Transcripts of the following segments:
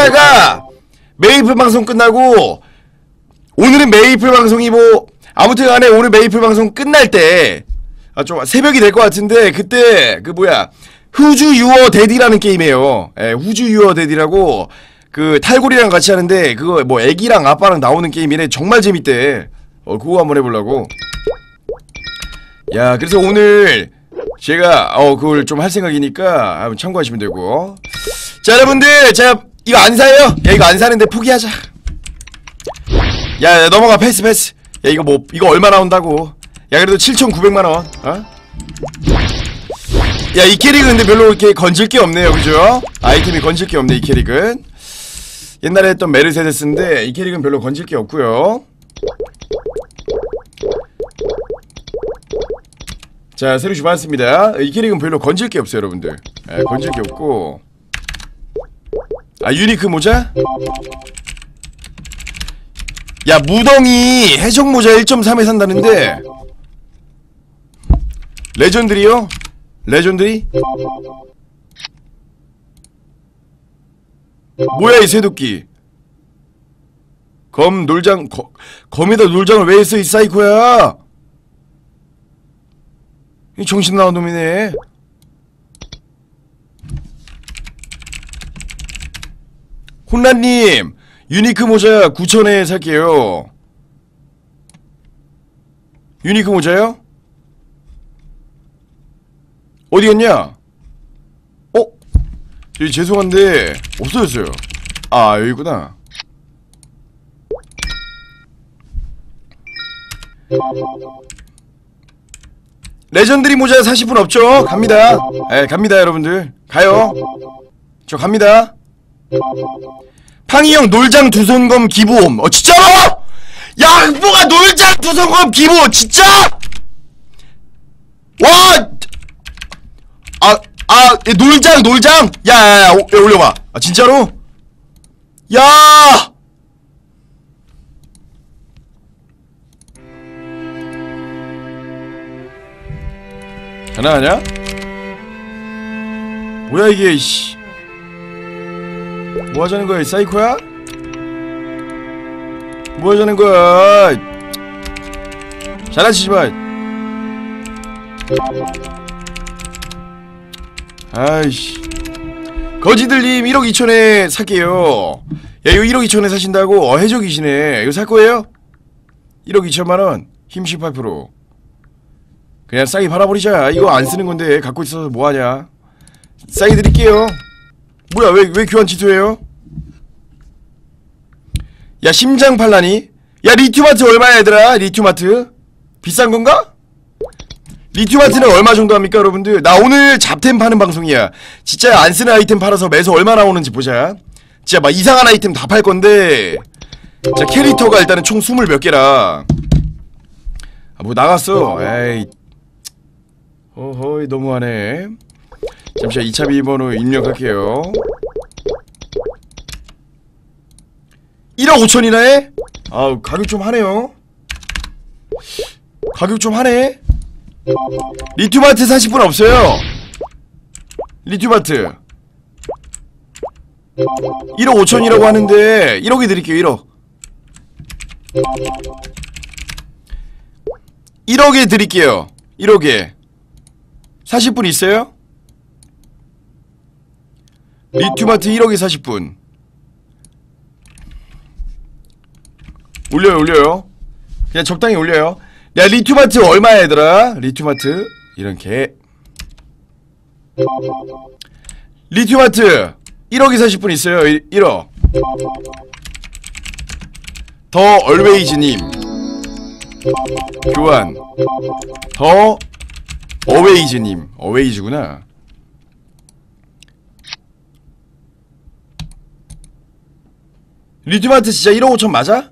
있다가 메이플 방송 끝나고 오늘은 메이플 방송이 뭐 아무튼 간에 오늘 메이플 방송 끝날 때 아, 좀 새벽이 될 것 같은데 그때 그 뭐야 Who's Your Daddy라는 게임이에요. 예, Who's Your Daddy라고 그 탈골이랑 같이 하는데 그거 뭐 애기랑 아빠랑 나오는 게임이네. 정말 재밌대. 어 그거 한번 해보려고. 야 그래서 오늘 제가 어 그걸 좀 할 생각이니까 한번 참고하시면 되고. 자 여러분들 자 이거 안 사요? 야 이거 안 사는데 포기하자. 야, 야 넘어가 패스 패스. 야 이거 뭐 이거 얼마 나온다고? 야 그래도 7,900만 원. 어? 야 이 캐릭은 근데 별로 이렇게 건질 게 없네요, 그죠? 아이템이 건질 게 없네 이 캐릭은. 옛날에 했던 메르세데스인데 이 캐릭은 별로 건질 게 없고요. 자 새로 주봤습니다. 이 캐릭은 별로 건질 게 없어요, 여러분들. 예, 건질 게 없고. 아 unique 모자? 야 무덩이 해적 모자 1.3에 산다는데 legendary요? legendary? 뭐야 이 새도끼 검 놀장 거, 검에다 놀장을 왜 했어 이 사이코야 이 정신 나간 놈이네 혼란님 유니크 모자 9천에 살게요 유니크 모자요? 어디 갔냐? 어? 여기 죄송한데 없어졌어요 아 여기구나 legendary 모자 사실 분 없죠? 갑니다 예 갑니다 여러분들 가요 저 갑니다 팡이 형 놀장 두손검 기부옴 어 진짜로? 야 뭐가 놀장 두손검 기부 진짜? 와! 아, 아, 예, 놀장, 놀장! 야, 야, 야, 오, 야, 올려봐. 아, 진짜로? 야! 가능하냐? 뭐야, 이게, 씨. 뭐 하자는 거야, 이 사이코야? 뭐 하자는 거야? 장난치지 마. 아이씨 거지들님 1억 2천에 살게요 야 이거 1억 2천에 사신다고? 어 해적이시네 이거 살 거예요? 1억 2천만원 힘 18% 그냥 싸게 팔아버리자 이거 안 쓰는 건데 갖고 있어서 뭐하냐 싸게 드릴게요 뭐야 왜, 왜 교환 취소해요? 야 심장 팔라니? 야 리튬하트 얼마야 얘들아 리튬하트? 비싼 건가? 리튬하트는 얼마 정도 합니까 여러분들? 나 오늘 잡템 파는 방송이야 진짜 안 쓰는 아이템 팔아서 메소 얼마 나오는지 보자 진짜 막 이상한 아이템 다 팔 건데 자 캐릭터가 일단은 총 스물 몇 개라 아, 뭐 나갔어 에이 어허이 너무하네 잠시만 2차 비번호 입력할게요. 1억 5천이나 해? 아우 가격 좀 하네요. 가격 좀 하네. 리튜마트 사실 분 없어요. 리튬하트. 1억 5천이라고 하는데 1억에 드릴게요 1억. 1억에 드릴게요 1억에. 사실 분 있어요? 리튬하트 1억에 사실 분. 올려요 올려요. 그냥 적당히 올려요. 야 리튬하트 얼마야 얘들아? 리튬하트 이런 개 리튜마트 1억이 사실 분 있어요 1, 1억. 더 얼웨이즈님. 교환. 더 어웨이즈님. 어웨이즈구나 리튜마트 진짜 1억 5천 맞아?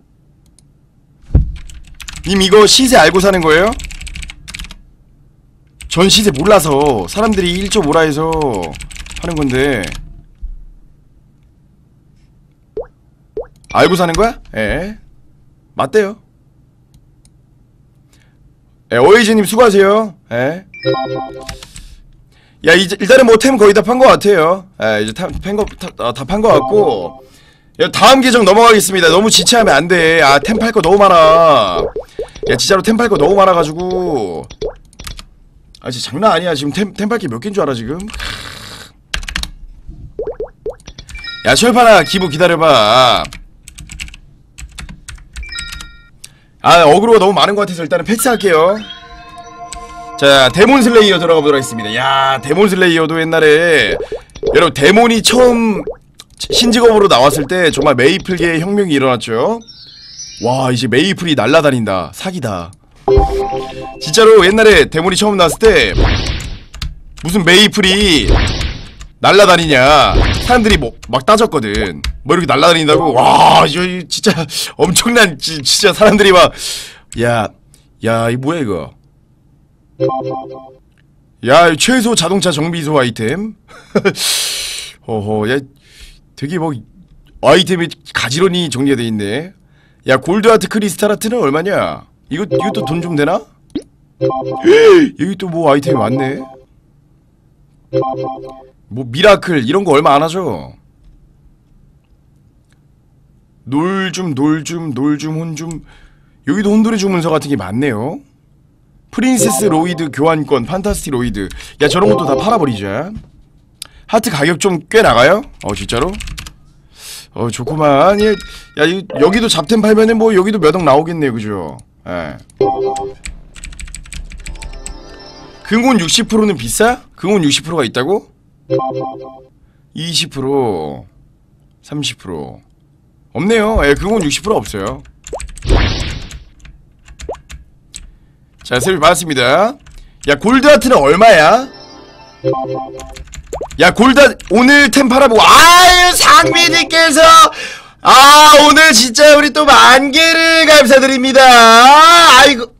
님 이거 시세 알고 사는 거예요? 전 시세 몰라서 사람들이 1.5라 해서 하는 건데 알고 사는 거야? 예 맞대요 예 어이즈님 수고하세요 예 야, 이제 일단은 뭐 템 거의 다판것 같아요. 예, 이제 다 판거다판것 같고 야, 다음 계정 넘어가겠습니다. 너무 지체하면 안 돼. 아, 템팔 거 너무 많아. 야, 진짜로 템팔 거 너무 많아가지고. 아, 진짜 장난 아니야. 지금 템, 템팔 게몇 개인 줄 알아, 지금? 야, 철판아, 기부 기다려봐. 아, 어그로가 너무 많은 것 같아서 일단은 패스할게요. 자, 데몬 슬레이어 들어가 보도록 하겠습니다. 야, 데몬 슬레이어도 옛날에 여러분 데몬이 처음 신직업으로 나왔을 때 정말 메이플계의 혁명이 일어났죠. 와, 이제 메이플이 날라다닌다. 사기다. 진짜로 옛날에 데몬이 처음 나왔을 때 무슨 메이플이 날라다니냐 사람들이 뭐 막 따졌거든 뭐 이렇게 날라다닌다고 와 이거 진짜 엄청난 지- 진짜 사람들이 막 야 야 이 뭐야 이거 야 최소 자동차 정비소 아이템 어허 야 되게 뭐 아이템이 가지런히 정리가 돼 있네 야 골드하트 크리스탈 하트는 얼마냐 이거 이것도 돈 좀 되나 여기 또 뭐 아이템이 많네 뭐 미라클 이런 거 얼마 안 하죠? 놀 좀 놀 좀 놀 좀 혼줌 여기도 혼돈의 주문서 같은 게 많네요. 프린세스 로이드 교환권 판타스틱 로이드 야 저런 것도 다 팔아버리자. 하트 가격 좀 꽤 나가요? 어 진짜로? 어 좋구만 예, 야 이, 여기도 잡템 팔면은 뭐 여기도 몇 억 나오겠네요 그죠? 예. 긍혼 60%는 비싸? 긍혼 60%가 있다고? 20% 30% 없네요 예 긍혼 60% 없어요 자 세비 받았습니다 야 골드하트는 얼마야? 야 골드 오늘 템 팔아보고 아유 상민이께서 아 오늘 진짜 우리 또 만개를 감사드립니다 아이고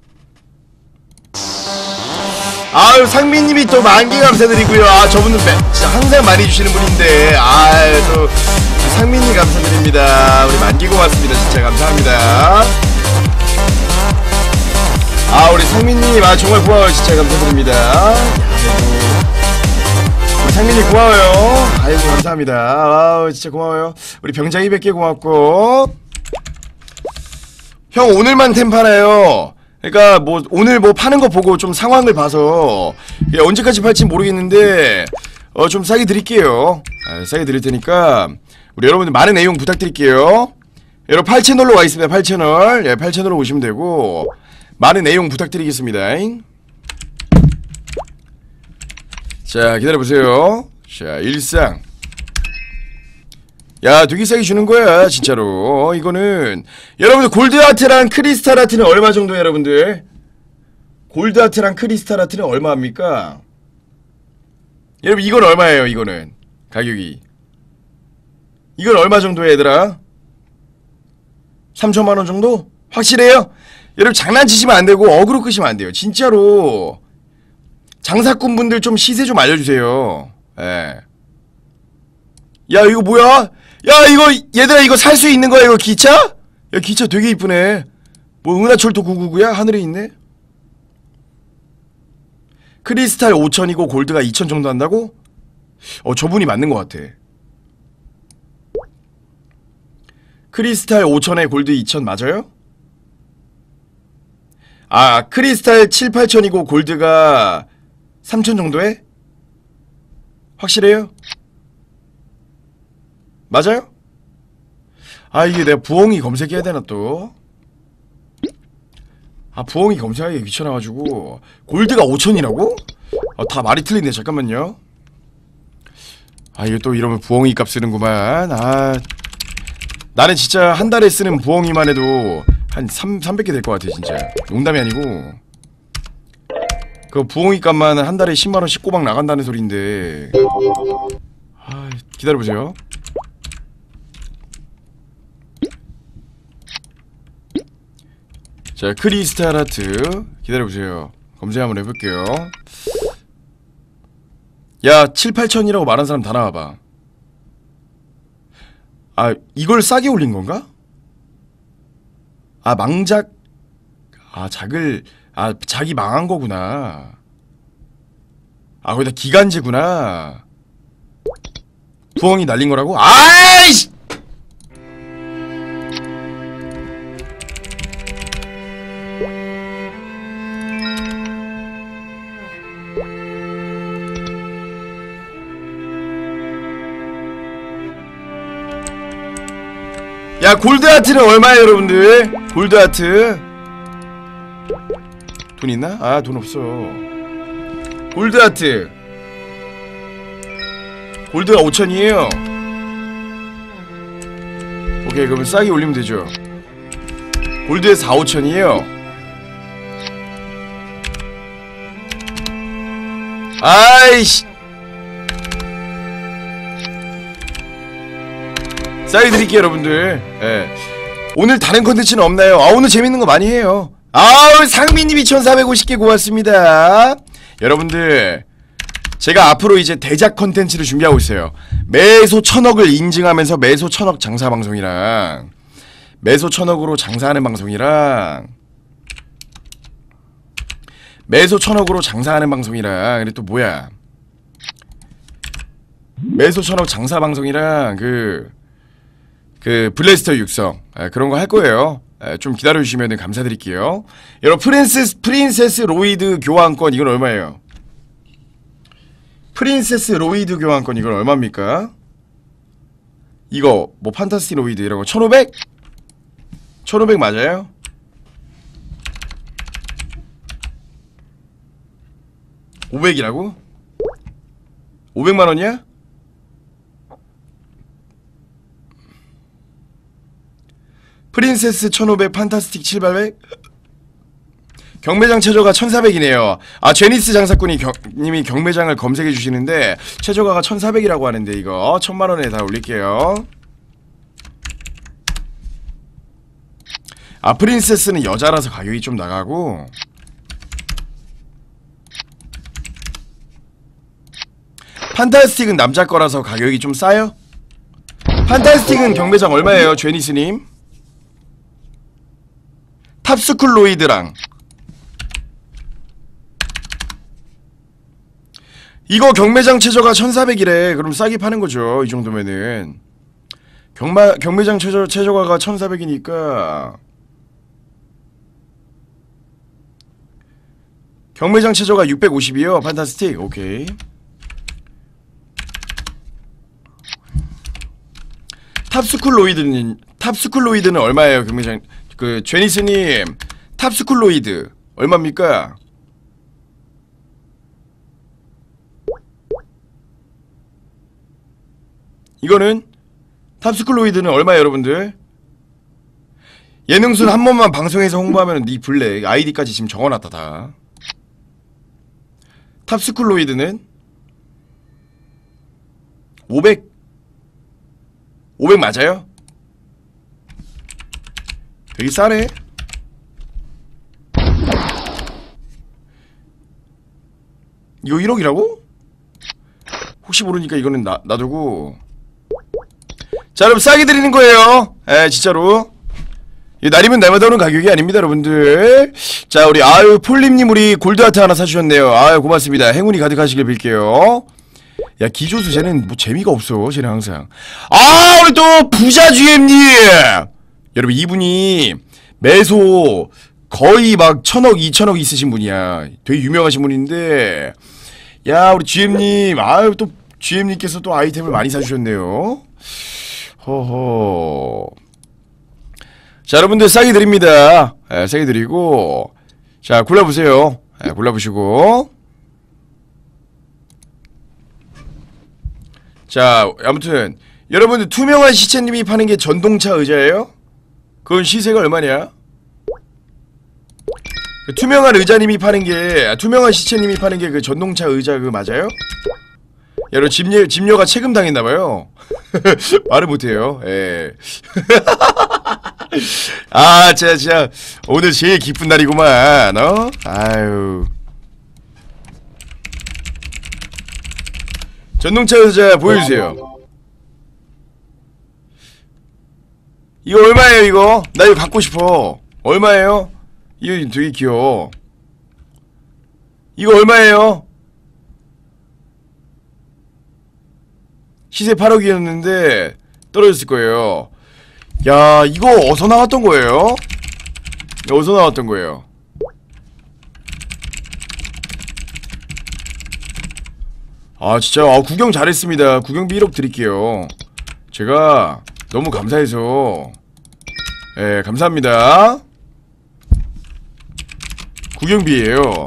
아유 상민님이 또 만개 감사드리고요. 아 저분은 매, 진짜 항상 많이 주시는 분인데 아유 또 상민님 감사드립니다. 우리 만개 고맙습니다. 진짜 감사합니다. 아 우리 상민님 아 정말 고마워요. 진짜 감사드립니다. 상민님 고마워요. 아이고 감사합니다. 아우 진짜 고마워요. 우리 병장 200개 고맙고 형 오늘만 템 팔아요. 그러니까 뭐 오늘 뭐 파는 거 보고 좀 상황을 봐서 예, 언제까지 팔지 모르겠는데 어 좀 싸게 드릴게요. 아, 싸게 드릴 테니까 우리 여러분들 많은 내용 부탁드릴게요. 여러분 8채널로 와 있습니다. 8채널. 예, 8채널로 오시면 되고 많은 내용 부탁드리겠습니다. 자, 기다려 보세요. 자, 일상. 야 되게 싸게 주는 거야 진짜로. 어, 이거는 여러분들 골드하트랑 크리스탈 하트는 얼마 정도야 여러분들? 골드하트랑 크리스탈 하트는 얼마입니까? 여러분 이건 얼마예요 이거는? 가격이. 이건 얼마 정도야 얘들아? 3천만원 정도? 확실해요? 여러분 장난치시면 안되고 어그로 끄시면 안돼요 진짜로 장사꾼 분들 좀 시세 좀 알려주세요 예. 야 이거 뭐야? 야 이거 얘들아 이거 살 수 있는 거야 이거 기차? 야 기차 되게 이쁘네 뭐 은하철도 999야? 하늘에 있네 크리스탈 5천이고 골드가 2천 정도 한다고? 어 저분이 맞는 것 같아 크리스탈 5천에 골드 2천 맞아요? 아 크리스탈 7, 8천이고 골드가 3천 정도에? 확실해요? 맞아요? 아 이게 내가 부엉이 검색해야 되나 또? 아 부엉이 검색하기 귀찮아가지고 골드가 5천이라고? 아, 다 말이 틀리네 잠깐만요 아 이거 또 이러면 부엉이 값 쓰는구만 아 나는 진짜 한 달에 쓰는 부엉이만 해도 한 3, 300개 될 것 같아 진짜 농담이 아니고 그 부엉이 값만 한 달에 10만 원씩 꼬박 나간다는 소린데. 아 기다려 보세요. 자 크리스탈 하트 기다려 보세요. 검색 한번 해볼게요. 야 7, 8천이라고 말한 사람 다 나와봐. 아 이걸 싸게 올린 건가? 아 망작. 아 작을 아 자기 망한 거구나 아 거기다 기간제구나 부엉이 날린 거라고? 아이씨! 야 골드하트는 얼마야, 여러분들? 골드하트 돈 있나? 아 돈 없어 골드 하트. 골드가 5천이에요. 오케이 그러면 싸게 올리면 되죠. 골드에 4, 5천이에요. 아이씨. 싸게 드릴게요 여러분들. 예. 오늘 다른 컨텐츠는 없나요? 아 오늘 재밌는 거 많이 해요 아우 상민님이 1450개 고맙습니다. 여러분들 제가 앞으로 이제 대작 컨텐츠를 준비하고 있어요. 매소 천억을 인증하면서 매소 천억 장사 방송이랑 매소 천억으로 장사하는 방송이랑 매소 천억으로 장사하는 방송이랑 그리고 또 뭐야? 메소 천억 장사 방송이랑 그 그 블래스터 육성 에, 그런 거 할 거예요. 에, 좀 기다려 주시면 감사드릴게요. 여러분 프린세스 프린세스 로이드 교환권 이건 얼마예요? 프린세스 로이드 교환권 이건 얼마입니까? 이거 뭐 판타스틱 로이드 이런 거 1,500? 1,500 맞아요? (500이라고) (500만 원이야) 프린세스 1500 판타스틱 700 경매장 최저가 1400이네요 아 제니스 장사꾼이 경, 님이 경매장을 검색해 주시는데 최저가가 1400이라고 하는데 이거 천만원에 다 올릴게요 아 프린세스는 여자라서 가격이 좀 나가고 판타스틱은 남자 거라서 가격이 좀 싸요? 판타스틱은 경매장 얼마예요 제니스님? 탑스쿨로이드랑 이거 경매장 최저가 1400이래. 그럼 싸게 파는 거죠 이 정도면은. 경마, 경매장 최저, 최저가가 1400이니까. 경매장 최저가 650이요? 판타스틱? 오케이. 탑스쿨로이드는 탑스쿨로이드는 얼마예요 경매장 그 제니스님 탑스쿨로이드 얼마입니까? 이거는 탑스쿨로이드는 얼마예요 여러분들? 예능순 한 번만 방송에서 홍보하면 네 블랙 아이디까지 지금 적어놨다 다 탑스쿨로이드는 500 500 맞아요? 되게 싸네. 이거 1억이라고? 혹시 모르니까 이거는 나, 놔두고. 자 여러분 싸게 드리는 거예요. 에 진짜로. 이 날이면 날마다 오는 가격이 아닙니다 여러분들. 자 우리 아유 폴림님 우리 골드하트 하나 사주셨네요. 아유 고맙습니다. 행운이 가득하시길 빌게요. 야 기조수 쟤는 뭐 재미가 없어 쟤는 항상. 아 우리 또 부자 GM님 여러분 이분이 매소 거의 막 천억 이천억 있으신 분이야. 되게 유명하신 분인데 야 우리 GM님 아유 또 GM님께서 또 아이템을 많이 사주셨네요. 허허. 자 여러분들 싸게 드립니다. 예, 싸게 드리고. 자 골라보세요. 예, 골라보시고. 자 아무튼 여러분들 투명한 시체님이 파는 게 전동차 의자예요? 그건 시세가 얼마냐? 그 투명한 의자님이 파는 게 아, 투명한 시체님이 파는 게 그 전동차 의자 그 맞아요? 여러분 집녀 집녀가 체금 당했나봐요. 말을 못해요. 예. 아, 진짜 진짜 오늘 제일 기쁜 날이구만. 어? 아유. 전동차 의자 보여주세요. 이거 얼마예요 이거? 나 이거 갖고 싶어. 얼마예요? 이거 되게 귀여워. 이거 얼마예요? 시세 8억이었는데 떨어졌을 거예요. 야 이거 어디서 나왔던 거예요? 어디서 나왔던 거예요? 아 진짜 아, 구경 잘했습니다. 구경비 1억 드릴게요. 제가 너무 감사해서 예, 감사합니다. 구경비예요.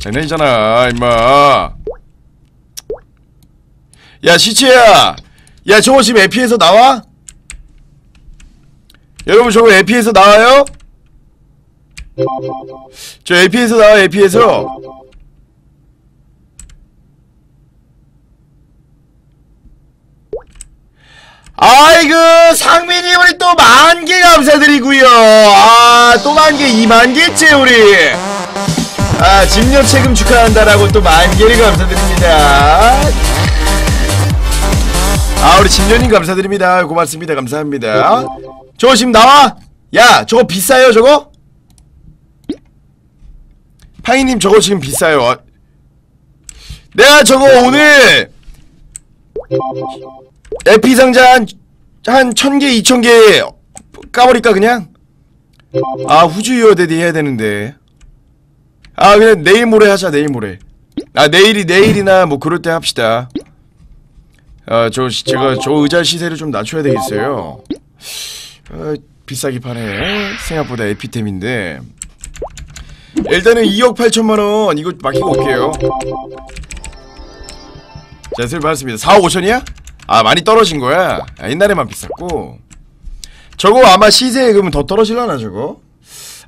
장난이잖아, 임마. 야, 시체야. 야, 저거 지금 에피에서 나와? 여러분, 저거 에피에서 나와요? 저 에피에서 나와, 에피에서. 아이고 상민이 우리 또 만개 감사드리고요. 아 또 만개 2만개째 우리. 아 집녀 책임 축하한다라고 또 만개를 감사드립니다. 아 우리 집녀님 감사드립니다. 고맙습니다. 감사합니다. 저거 지금 나와? 야 저거 비싸요 저거? 파이님 저거 지금 비싸요. 아, 내가 저거 오늘 에피 상자 한, 한 1000개, 2000개 까버릴까, 그냥? 아, 후주 유어 데디 해야 되는데. 아, 그냥 내일 모레 하자, 내일 모레. 아, 내일이, 내일이나 뭐 그럴 때 합시다. 아, 저, 시- 제가 저 의자 시세를 좀 낮춰야 되겠어요. 아, 비싸게 파네. 생각보다 에피템인데. 일단은 2억 8천만원, 이거 맡기고 올게요. 자, 슬 받았습니다. 4억 5천이야? 아, 많이 떨어진 거야? 아, 옛날에만 비쌌고. 저거 아마 시세에 그러면 더 떨어질라나, 저거?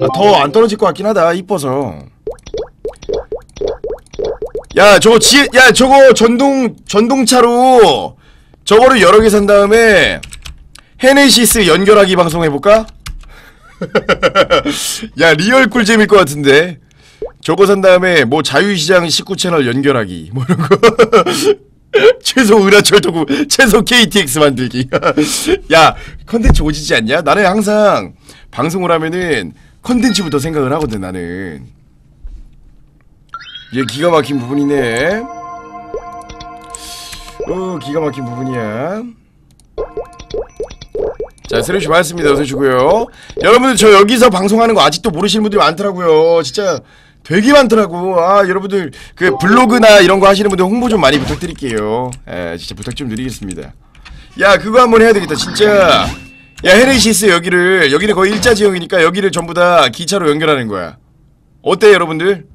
아, 더 안 떨어질 것 같긴 하다, 이뻐서. 야, 저거 지, 야, 저거 전동, 전동차로 저거를 여러 개 산 다음에 헤네시스 연결하기 방송 해볼까? 야, real 꿀잼일 것 같은데. 저거 산 다음에 뭐 자유시장 19채널 연결하기 뭐 이런 거 최소 은하철도 구 최소 KTX 만들기. 야 컨텐츠 오지지 않냐? 나는 항상 방송을 하면은 컨텐츠부터 생각을 하거든 나는. 이게 기가 막힌 부분이네. 어 기가 막힌 부분이야. 자 세르시 반갑습니다 어서 오시고요. 여러분들 저 여기서 방송하는 거 아직도 모르시는 분들이 많더라고요. 진짜 되게 많더라고. 아 여러분들 그 블로그나 이런 거 하시는 분들 홍보 좀 많이 부탁드릴게요. 에 진짜 부탁 좀 드리겠습니다. 야 그거 한번 해야 되겠다 진짜. 야 헤네시스 여기를 여기는 거의 일자 지형이니까 여기를 전부 다 기차로 연결하는 거야. 어때 여러분들?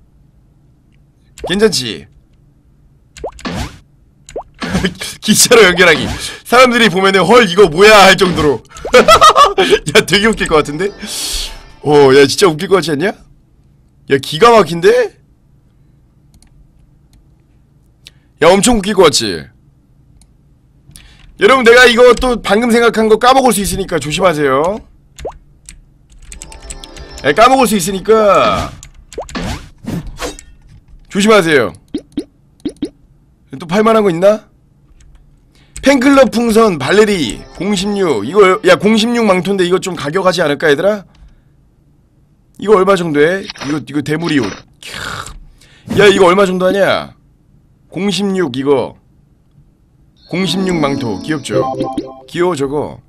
괜찮지? 기차로 연결하기. 사람들이 보면은 헐 이거 뭐야 할 정도로. 야 되게 웃길 것 같은데? 어야 진짜 웃길 것 같지 않냐 야 기가 막힌데 야 엄청 웃길 것 같지 여러분 내가 이거 또 방금 생각한 거 까먹을 수 있으니까 조심하세요 야, 까먹을 수 있으니까 조심하세요 또 팔만한 거 있나? 팬클럽 풍선 발레리 016 이거 야 016 망토인데 이거 좀 가격하지 않을까 얘들아? 이거 얼마 정도 해? 이거 이거 대물이 옷. 캬. 야 이거 얼마 정도 하냐? 016 이거 016 망토 귀엽죠? 귀여워 저거.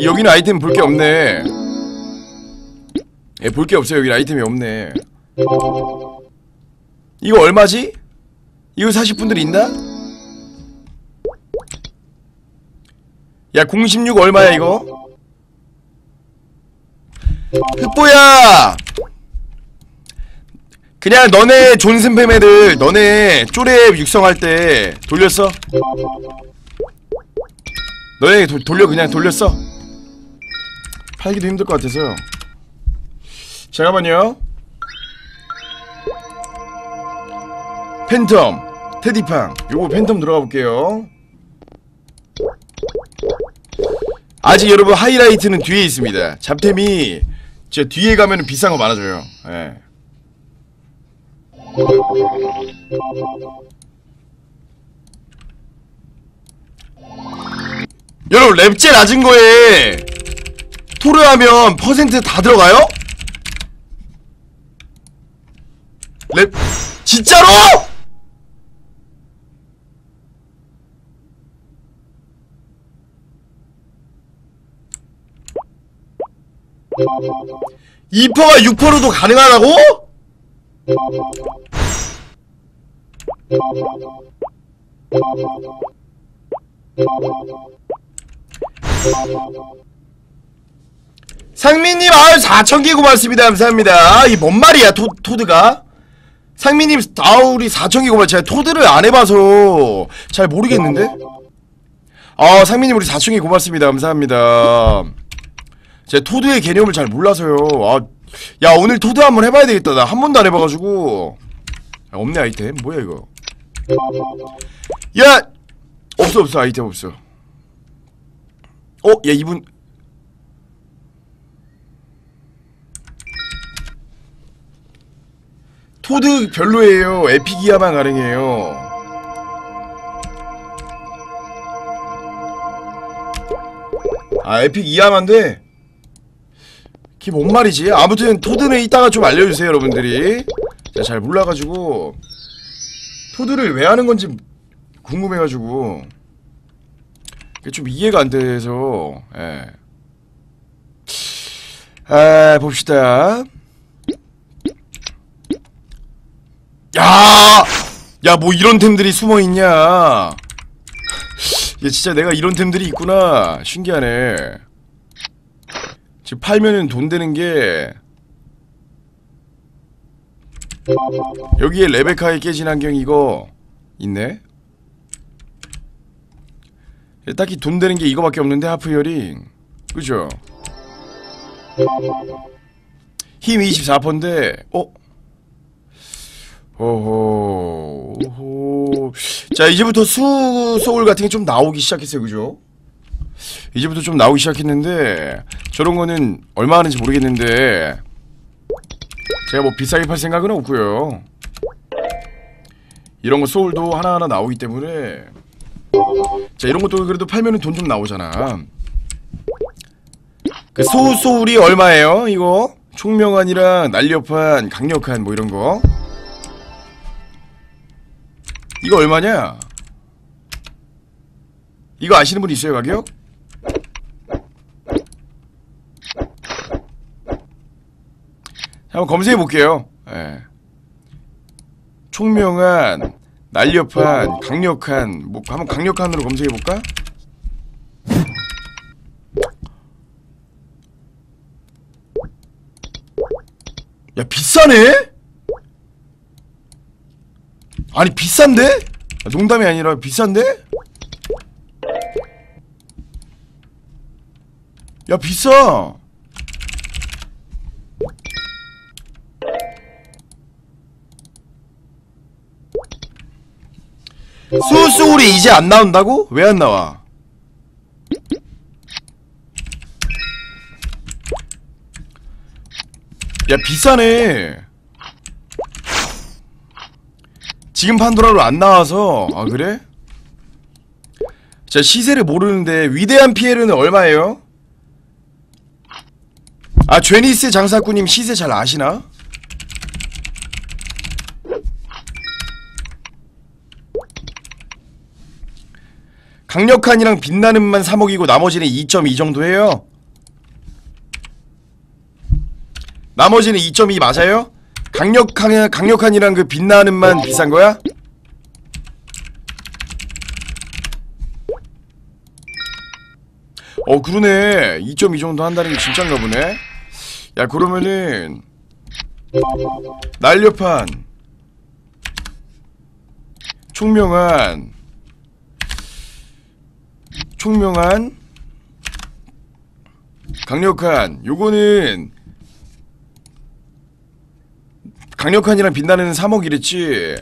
이- 여기는 아이템 볼 게 없네. 예, 볼 게 없어요. 여기 아이템이 없네. 이거 얼마지? 이거 사실 분들 있나? 야, 016 얼마야 이거? 흑보야! 그냥 너네 존슨 팸 애들 너네 쪼레 육성할 때 돌렸어? 너네 도, 돌려 그냥 돌렸어? 팔기도 힘들 것 같아서요 잠깐만요 팬텀 테디팡 요거 팬텀 들어가 볼게요 아직 여러분 하이라이트는 뒤에 있습니다 잡템이 제 뒤에 가면 비싼 거 많아져요 예. 여러분 랩제 낮은 거에 토르하면 퍼센트 다 들어가요? 랩 진짜로? 이퍼가 6%도 가능하다고? 상민님 아유 4천개 고맙습니다. 감사합니다. 이 뭔 말이야 토, 토드가? 상민님 아우 우리 4천개 고맙 제가 토드를 안 해봐서 잘 모르겠는데? 아 상민님 우리 4천개 고맙습니다. 감사합니다 제가 토드의 개념을 잘 몰라서요. 아, 야 오늘 토드 한번 해봐야 되겠다. 나 한 번도 안 해봐가지고. 아, 없네 아이템. 뭐야 이거? 야! 없어 없어. 아이템 없어. 어? 야 이분. 토드 별로예요. 에픽이야만 가능해요. 아 에픽 이하만데 그게 뭔 말이지? 아무튼 토드는 이따가 좀 알려주세요 여러분들이 제가 잘 몰라가지고 토드를 왜 하는 건지 궁금해가지고 좀 이해가 안 돼서 예. 아 봅시다 야! 야, 뭐 이런 템들이 숨어 있냐? 야, 진짜 내가 이런 템들이 있구나. 신기하네. 지금 팔면은 돈 되는 게 여기에 레베카의 깨진 안경 이거 있네. 예, 딱히 돈 되는 게 이거밖에 없는데 하프 이어링. 그죠? 힘 24%인데 어? 오호 오호 자 이제부터 수 소울 같은 게 좀 나오기 시작했어요 그죠? 이제부터 좀 나오기 시작했는데 저런 거는 얼마 하는지 모르겠는데 제가 뭐 비싸게 팔 생각은 없고요 이런 거 소울도 하나하나 나오기 때문에 자 이런 것도 그래도 팔면은 돈 좀 나오잖아 그 소울 소울이 얼마예요 이거? 총명한이랑 날렵한 강력한 뭐 이런 거 이거 얼마냐? 이거 아시는 분 있어요 가격? 한번 검색해 볼게요. 예. 총명한, 날렵한, 강력한, 뭐 한번 강력한으로 검색해 볼까? 야 비싸네? 아니 비싼데? 농담이 아니라 비싼데? 야 비싸 소소울이 이제 안 나온다고? 왜 안 나와? 야 비싸네 지금 판도라로 안 나와서 아 그래? 자 시세를 모르는데 위대한 피에르는 얼마예요? 아 죄니스 장사꾼님 시세 잘 아시나? 강력한이랑 빛나는만 3억이고 나머지는 2.2 정도 해요 나머지는 2.2 맞아요? 강력한 강력한이랑 그 빛나는만 비싼 거야? 어 그러네 2.2 정도 한다는 게 진짠가 보네 야 그러면은 날렵한 총명한 총명한 강력한 요거는 강력한이랑 빛나는 3억 이랬지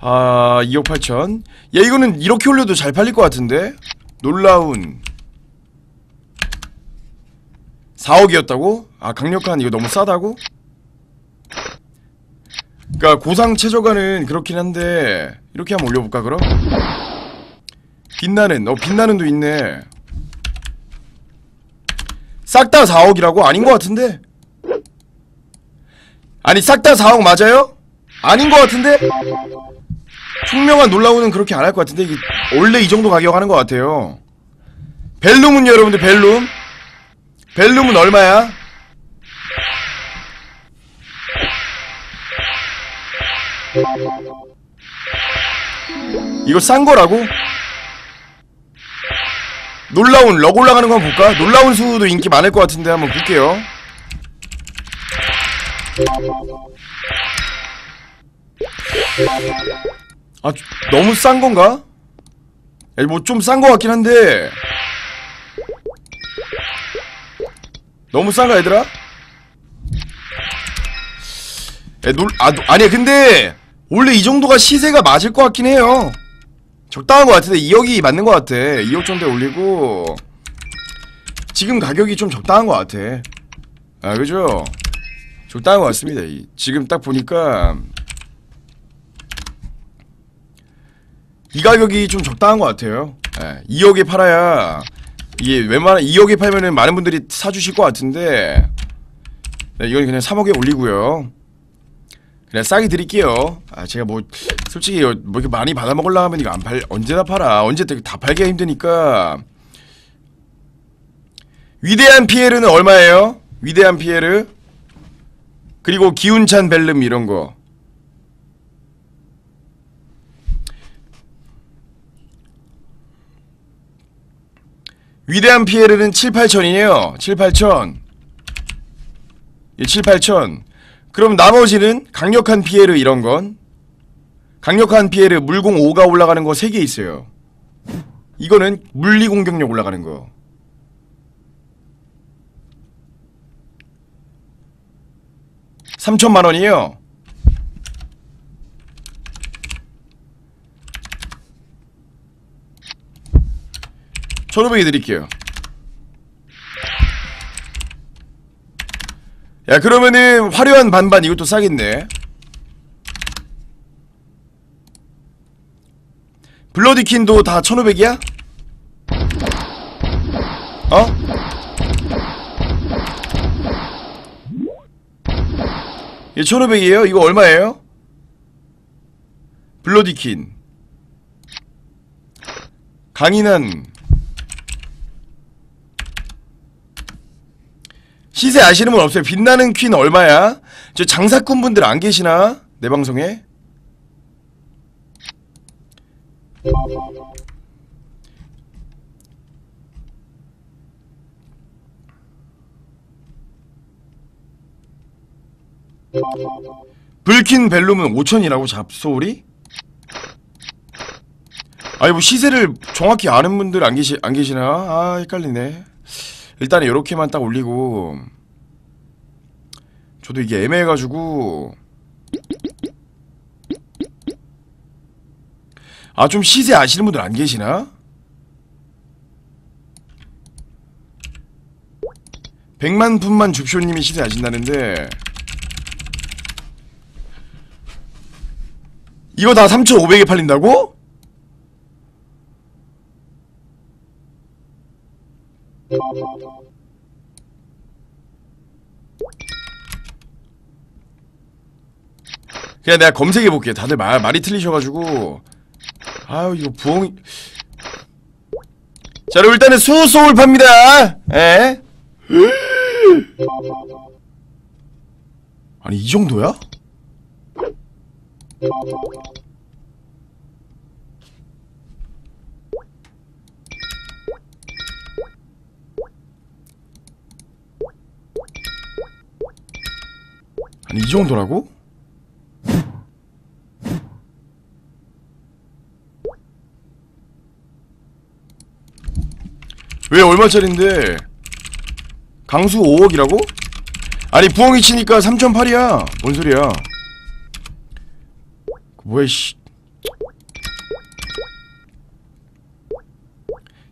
아 2억 8천 야 이거는 이렇게 올려도 잘 팔릴 것 같은데 놀라운 4억이었다고? 아 강력한 이거 너무 싸다고? 그니까 고상 최저가는 그렇긴 한데 이렇게 한번 올려볼까 그럼? 빛나는 어 빛나는도 있네 싹 다 4억이라고? 아닌 것 같은데? 아니 싹 다 4억 맞아요? 아닌 것 같은데? 총명한 놀라우는 그렇게 안 할 것 같은데 이게 원래 이 정도 가격 하는 것 같아요 벨룸은 여러분들 벨룸 벨룸은 얼마야? 이거 싼 거라고? 놀라운 럭 올라가는 거 한번 볼까? 놀라운 수도 인기 많을 것 같은데 한번 볼게요. 아 너무 싼 건가? 뭐 좀 싼 거 같긴 한데 너무 싼가 얘들아? 에, 놀, 아, 노- 아니야 근데 원래 이 정도가 시세가 맞을 것 같긴 해요 적당한 것 같은데 2억이 맞는 것 같아. 2억 정도에 올리고 지금 가격이 좀 적당한 것 같아. 아 그죠? 적당한 것 같습니다. 이- 지금 딱 보니까 이 가격이 좀 적당한 것 같아요. 예, 2억에 팔아야 이게 웬만한 2억에 팔면은 많은 분들이 사주실 것 같은데 네, 이건 그냥 3억에 올리고요 그냥 싸게 드릴게요. 아 제가 뭐 솔직히 뭐 이렇게 많이 받아 먹으려고 하면 이거 안 팔 언제나 팔아. 언제 다 팔기가 힘드니까. 위대한 피에르는 얼마예요? 위대한 피에르? 그리고 기운찬 벨름 이런 거. 위대한 피에르는 7, 8천이에요. 7, 8천. 예, 7, 8천 그럼 나머지는 강력한 피에르 이런 건 강력한 피에르 물공 5가 올라가는 거 3개 있어요 이거는 물리 공격력 올라가는 거 삼천만 원이에요. 천오백에 드릴게요. 야 그러면은 화려한 반반 이것도 싸겠네. 블러디킨도 다 천오백이야? 어? 이 1500이에요? 이거 얼마예요? 블러디킨 강인한 시세 아시는 분 없어요? 빛나는 퀸 얼마야? 저 장사꾼 분들 안 계시나? 내 방송에? 불킨 벨룸은 5천이라고 잡소리? 아니 뭐 시세를 정확히 아는 분들 안 계시 안 계시나? 아 헷갈리네. 일단은 이렇게만 딱 올리고 저도 이게 애매해가지고 아 좀 시세 아시는 분들 안 계시나? 백만 푼만 줍쇼님이 시세 아신다는데 이거 다 3,500에 팔린다고? 그냥 내가 검색해 볼게. 다들 말 말이 틀리셔가지고 아유 이거 부엉이 자 그럼 일단은 수소울 팝니다. 에? 아니 이 정도야? 아니 이 정도라고? 왜 얼마짜린데? 강수 5억이라고? 아니 부엉이 치니까 3.8이야 뭔 소리야 뭐야 씨.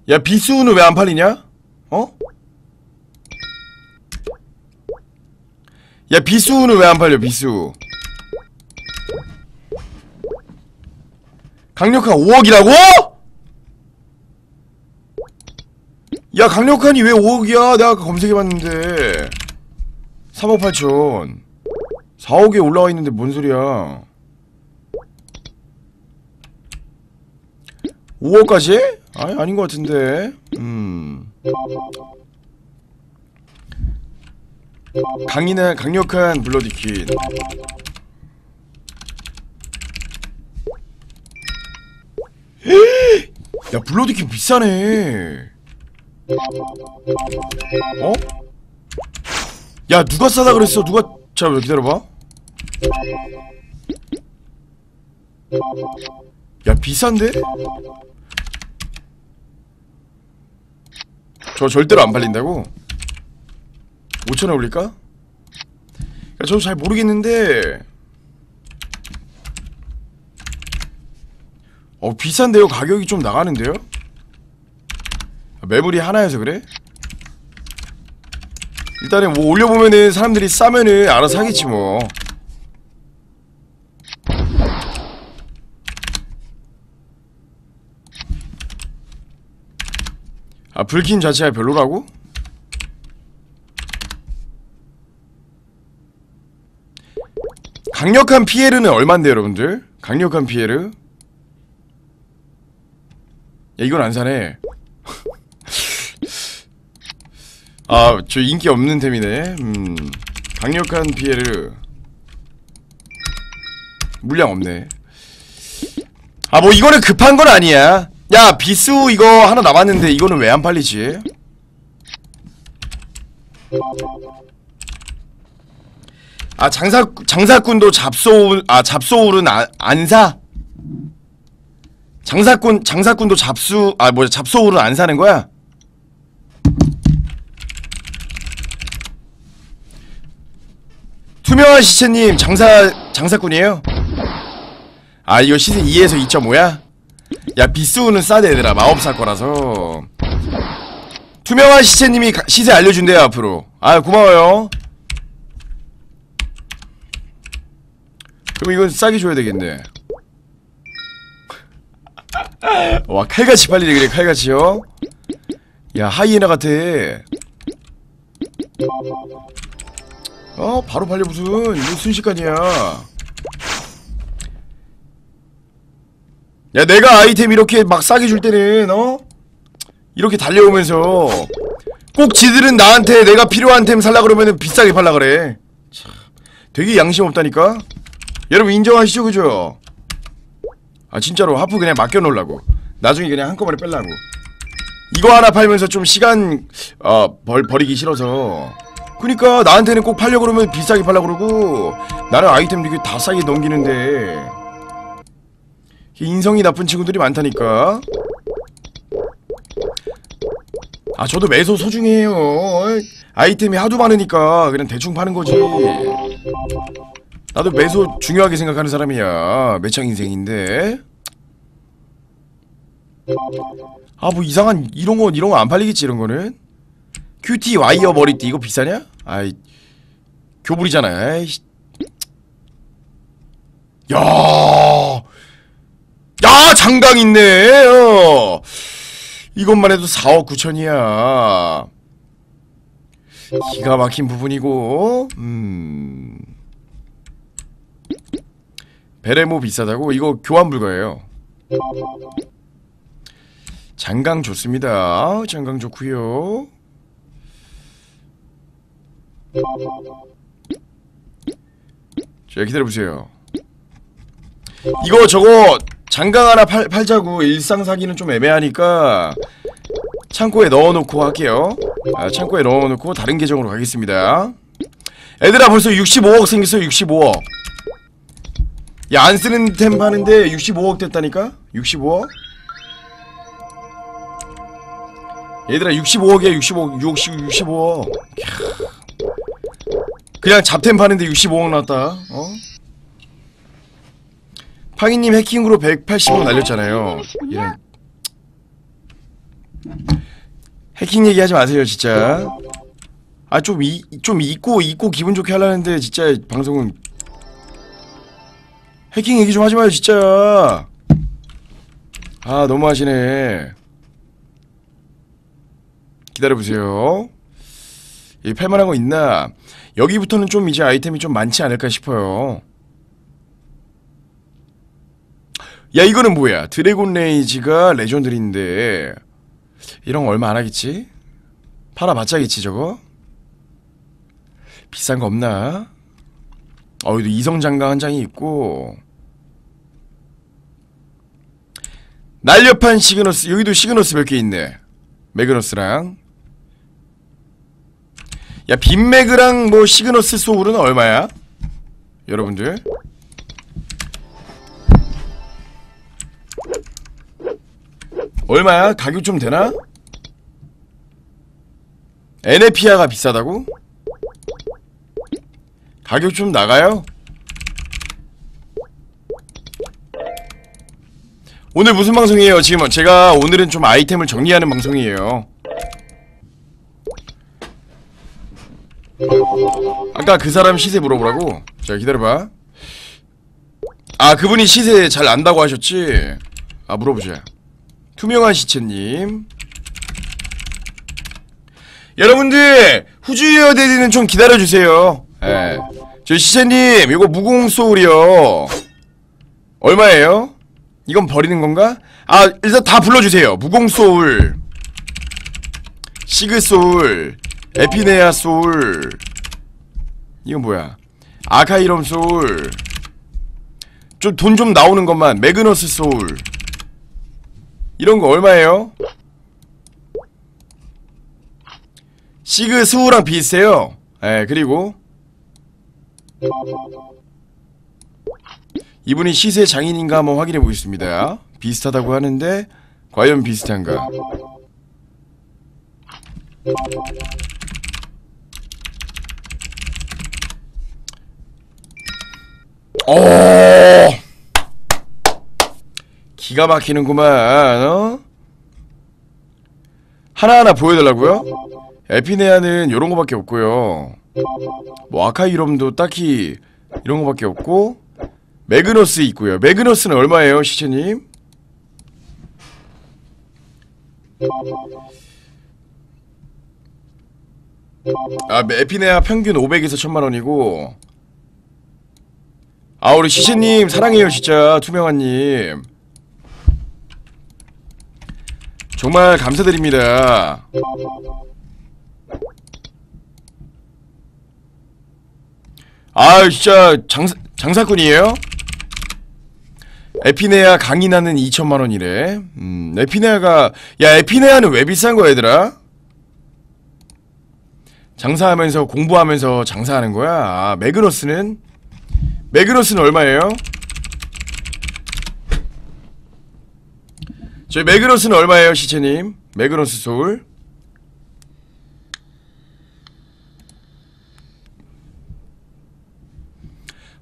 야 비수는 왜 안 팔리냐? 어? 야 비수는 왜 안 팔려 비수? 강력한 5억이라고? 야 강력한이 왜 5억이야? 내가 아까 검색해봤는데. 3억 8천. 4억에 올라와 있는데 뭔 소리야? 5억까지? 아니 아닌 것 같은데. 음 강인한 강력한 블러디퀸 야 블러드킹 비싸네 어? 야 누가 싸다 그랬어 누가 자 기다려봐 야 비싼데? 저 절대로 안 팔린다고? 5천원 올릴까? 야, 저도 잘 모르겠는데 어 비싼데요 가격이 좀 나가는데요? 매물이 하나여서 그래? 일단은 뭐 올려보면은 사람들이 싸면은 알아서 하겠지 뭐 아, 불킨 자체가 별로라고? 강력한 피에르는 얼만데 여러분들? 강력한 피에르? 야 이건 안 사네 아 저 인기 없는 템이네 음 강력한 피에르 물량 없네 아 뭐 이거는 급한 건 아니야 야 비수 이거 하나 남았는데 이거는 왜 안 팔리지? 아 장사 장사꾼도 잡소울 아 잡소울은 아, 안 사? 장사꾼 장사꾼도 잡수 아 뭐야 잡소울은 안 사는 거야? 투명한 시체님 장사 장사꾼이에요? 아 이거 시세 2에서 2.5야? 야 비스우는 싸대 얘들아 마법사 거라서 투명한 시체님이 가- 시세 알려준대요 앞으로 아 고마워요 그럼 이건 싸게 줘야 되겠네. 와 칼같이 팔리네 그래 칼같이요? 야 하이에나 같아. 어 바로 팔려 무슨. 이거 순식간이야? 야 내가 아이템 이렇게 막 싸게 줄 때는 어? 이렇게 달려오면서 꼭 지들은 나한테 내가 필요한 템 살라 그러면은 비싸게 팔라 그래. 참, 되게 양심 없다니까 여러분 인정하시죠 그죠? 아 진짜로 하프 그냥 맡겨놓으려고. 나중에 그냥 한꺼번에 뺄라고. 이거 하나 팔면서 좀 시간 어 벌, 버리기 싫어서. 그니까 나한테는 꼭 팔려 그러면 비싸게 팔라 그러고 나는 아이템 되게 다 싸게 넘기는데. 인성이 나쁜 친구들이 많다니까. 아 저도 매소 소중히 해요. 아이템이 하도 많으니까 그냥 대충 파는 거지 나도 매소 중요하게 생각하는 사람이야 매창 인생인데 아 뭐 이상한 이런 거 이런 거 안 팔리겠지 이런 거는 큐티 와이어 머리띠 이거 비싸냐? 아이 교불이잖아 아이씨 야, 야 장강 있네. 어. 이것만 해도 4억 9천이야. 기가 막힌 부분이고, 음. 베레모 비싸다고? 이거 교환 불가예요. 장강 좋습니다. 장강 좋고요. 자 기다려보세요. 이거 저거 장강 하나 팔, 팔자고 일상 사기는 좀 애매하니까 창고에 넣어놓고 할게요. 아, 창고에 넣어놓고 다른 계정으로 가겠습니다. 애들아 벌써 65억 생겼어요. 65억. 야 안 쓰는 템 파는데 65억 됐다니까? 65억? 얘들아 65억이야 65억 60, 65억 그냥 잡템 파는데 65억 나왔다 어? 팡이님 해킹으로 180억 날렸잖아요 이런 해킹 얘기하지 마세요 진짜 아좀 좀 잊고 잊고 기분 좋게 하려는데 진짜 방송은 해킹 얘기 좀 하지 마요 진짜 아 너무하시네 기다려보세요 이 팔만한 거 있나 여기부터는 좀 이제 아이템이 좀 많지 않을까 싶어요 야 이거는 뭐야 드래곤 레이지가 레전드인데 이런 거 얼마 안 하겠지? 팔아봤자겠지 저거? 비싼 거 없나? 어 여기도 이성장가 한 장이 있고 날렵한 시그너스 여기도 시그너스 몇 개 있네 매그너스랑 야 빈매그랑 뭐 시그너스 소울은 얼마야? 여러분들 얼마야? 가격 좀 되나? 에네피아가 비싸다고? 가격 좀 나가요? 오늘 무슨 방송이에요? 지금 제가 오늘은 좀 아이템을 정리하는 방송이에요. 아까 그 사람 시세 물어보라고? 자 기다려봐. 아 그분이 시세 잘 안다고 하셨지? 아 물어보자. 투명한 시체님. 여러분들 후주이어 대리는 좀 기다려주세요. 예. 저 시체님 이거 무공 소울이요. 얼마예요? 이건 버리는 건가? 아 일단 다 불러주세요 무공 소울 시그 소울 에피네아 소울 이건 뭐야 아카이럼 소울 좀 돈좀 나오는 것만 매그너스 소울 이런 거 얼마예요? 시그 소울랑 비슷해요 예 그리고 이분이 시세 장인인가 한번 확인해 보겠습니다. 비슷하다고 하는데 과연 비슷한가? 어 기가 막히는구만 어? 하나하나 보여달라고요? 에피네아는 요런 거밖에 없고요 뭐 아카이 이름도 딱히 이런 거밖에 없고 매그너스 있고요. 매그너스는 얼마예요, 시체님? 아, 에피네아 평균 500에서 1000만원이고 아, 우리 시체님 사랑해요, 진짜 투명한님 정말 감사드립니다 아, 진짜 장사, 장사꾼이에요? 에피네아 강인하는 2천만원이래 음 에피네아가 야 에피네아는 왜 비싼 거야 얘들아? 장사하면서 공부하면서 장사하는 거야? 아 매그너스는? 매그너스는 얼마예요? 저희 매그너스는 얼마예요 시체님? 매그너스 소울?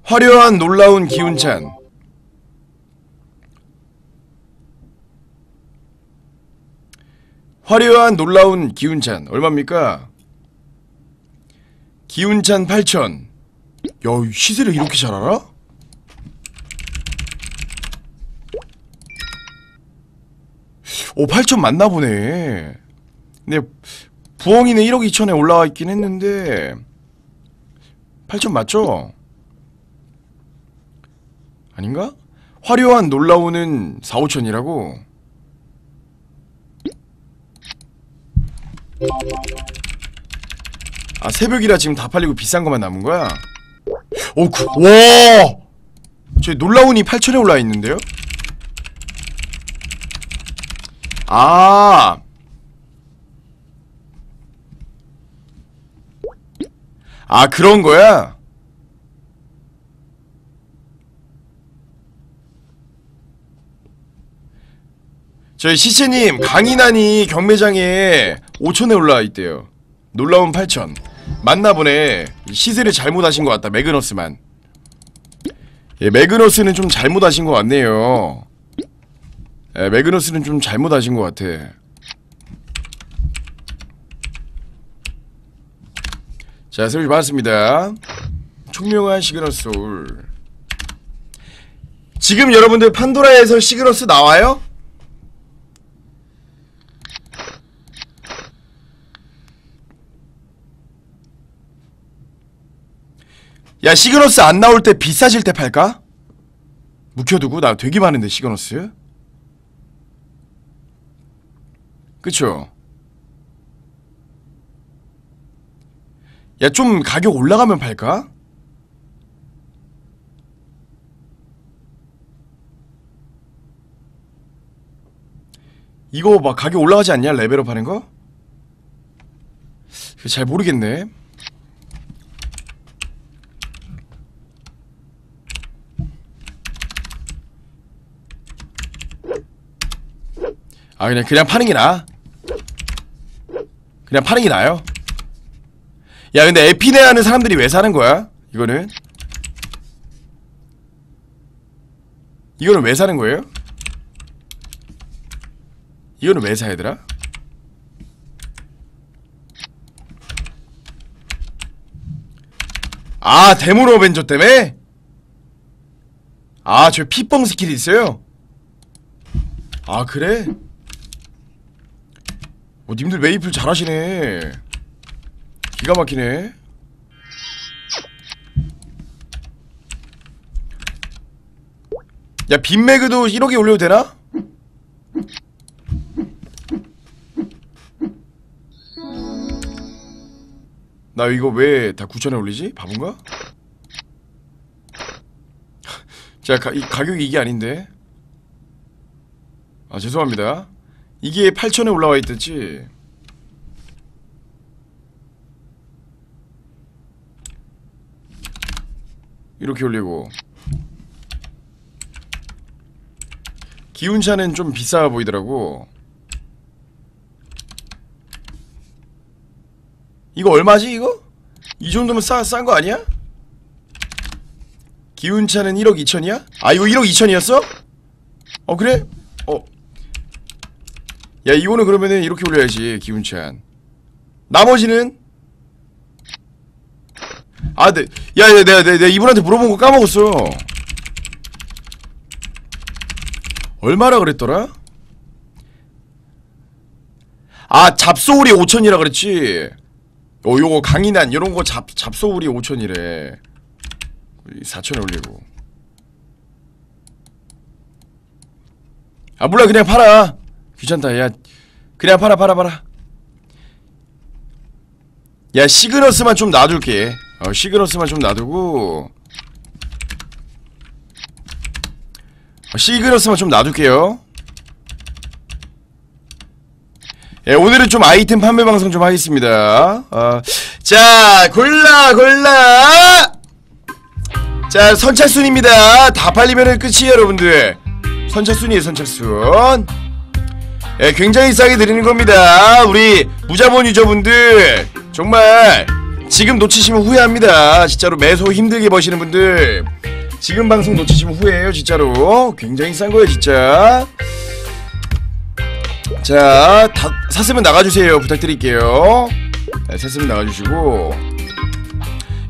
화려한 놀라운 기운찬 화려한 놀라운 기운찬 얼마입니까? 기운찬 8천 야 시세를 이렇게 잘 알아? 오 8천 맞나 보네 근데 부엉이는 1억 2천에 올라와 있긴 했는데 8천 맞죠? 아닌가? 화려한 놀라우는 4, 5천이라고? 아 새벽이라 지금 다 팔리고 비싼 것만 남은 거야? 오, 그, 와! 저 놀라운이 8천에 올라 있는데요? 아. 아, 그런 거야? 저희 시체님 강인한이 경매장에 5천에 올라와 있대요. 놀라운 8천. 맞나 보네. 시세를 잘못하신 것 같다 매그너스만. 예, 매그너스는 좀 잘못하신 것 같네요. 예, 매그너스는 좀 잘못하신 것 같아. 자 새로 받았습니다. 총명한 시그너스 소울. 지금 여러분들 판도라에서 시그너스 나와요? 야 시그너스 안 나올 때 비싸질 때 팔까? 묵혀두고 나 되게 많은데 시그너스 그쵸? 야 좀 가격 올라가면 팔까? 이거 막 가격 올라가지 않냐 레벨업 하는 거? 잘 모르겠네 아 그냥 그냥 파는 게 나아 그냥 파는 게 나아요 야 근데 에피네 하는 사람들이 왜 사는 거야? 이거는 이거는 왜 사는 거예요? 이거는 왜 사야 되라? 아 데모노 어벤져 때문에? 아저 피뻥 스킬이 있어요? 아 그래? 어 님들 메이플 잘하시네 기가 막히네 야 빈매그도 1억에 올려도 되나? 나 이거 왜 다 9천에 올리지? 바본가? 자, 가, 이 가격이 이게 아닌데. 아, 죄송합니다. 이게 8천에 올라와 있댔지. 이렇게 올리고. 기운차는 좀 비싸 보이더라고. 이거 얼마지 이거? 이 정도면 싸, 싼 거 아니야? 기운차는 1억 2천이야? 아 이거 1억 2천이었어? 어 그래? 어. 야 이거는 그러면은 이렇게 올려야지 기운찬 나머지는? 아 네. 야, 야 내가, 내가, 내가 이분한테 물어본 거 까먹었어 얼마라 그랬더라? 아 잡소울이 5천이라 그랬지 어 요거 강인한 요런 거 잡, 잡소울이 5천이래 4천에 올리고 아 몰라 그냥 팔아 귀찮다 야 그냥 팔아 팔아 팔아 야 시그너스만 좀 놔둘게 어 시그너스만 좀 놔두고 어, 시그너스만 좀 놔둘게요 예, 오늘은 좀 아이템 판매 방송 좀 하겠습니다. 어, 자, 골라, 골라! 자, 선착순입니다. 다 팔리면은 끝이에요, 여러분들. 선착순이에요, 선착순. 예, 굉장히 싸게 드리는 겁니다. 우리 무자본 유저분들, 정말 지금 놓치시면 후회합니다. 진짜로 매소 힘들게 버시는 분들. 지금 방송 놓치시면 후회해요, 진짜로. 굉장히 싼 거예요, 진짜. 자, 다 샀으면 나가주세요. 부탁드릴게요. 네, 샀으면 나가주시고.